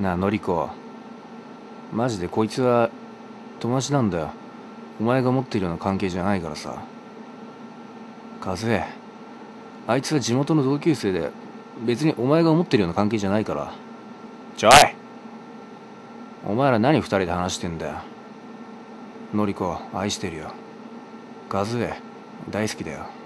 なあのりこ。マジでこいつは友達なんだよ。お前が持っているような関係じゃないからさ。和江あいつは地元の同級生で別にお前が思ってるような関係じゃないから。ちょい。お前ら何二人で話してんだよ。のりこ愛してるよ。和江大好きだよ。